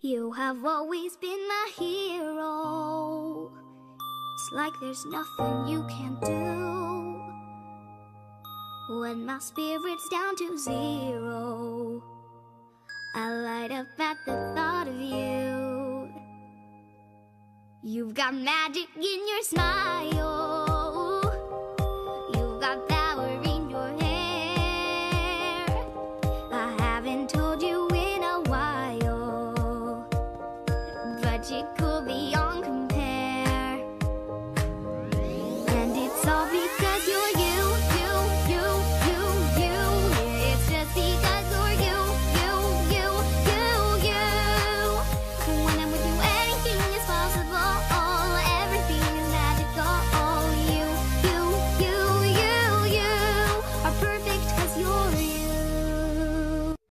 You have always been my hero. It's like there's nothing you can't do. When my spirit's down to zero, I light up at the thought of you. You've got magic in your smile. magical beyond.